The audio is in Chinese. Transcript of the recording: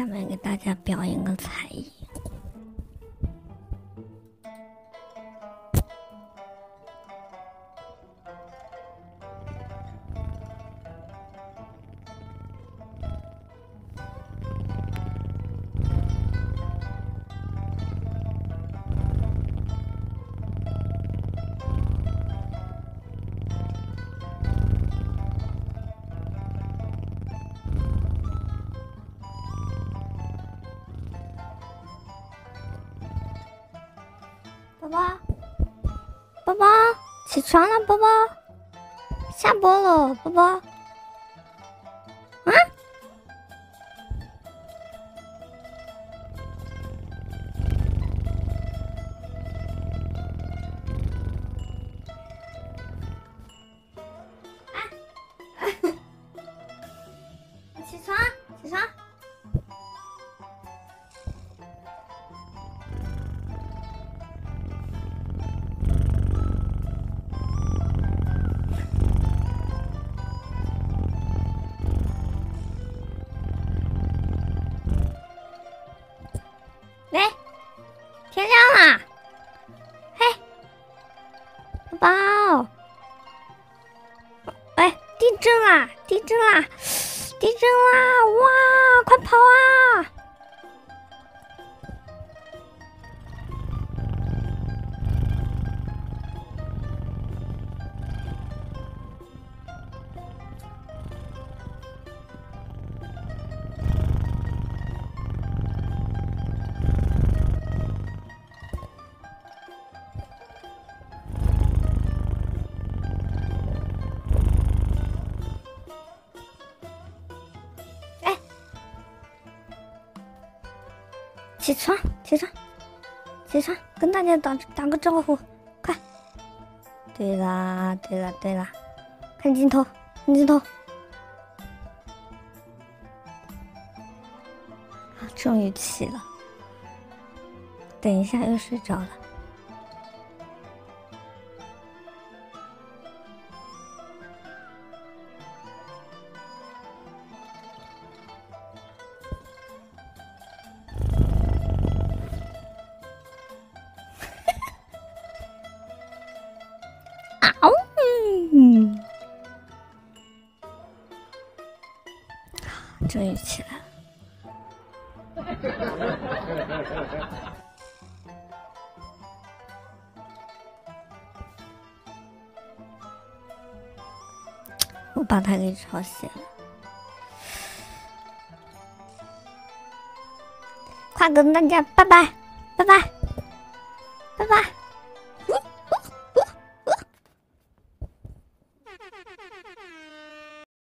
下面给大家表演个才艺。宝宝，宝宝，起床了，宝宝，下播了，宝宝。喂，天亮了，嘿，宝宝，喂，地震啦，地震啦，地震啦！起床，起床，起床，跟大家打打个招呼，快！对啦，对啦，对啦，看镜头，看镜头。啊，终于起了，等一下又睡着了。终于起来了。我把他给吵醒了，快跟大家拜拜，拜拜，拜拜。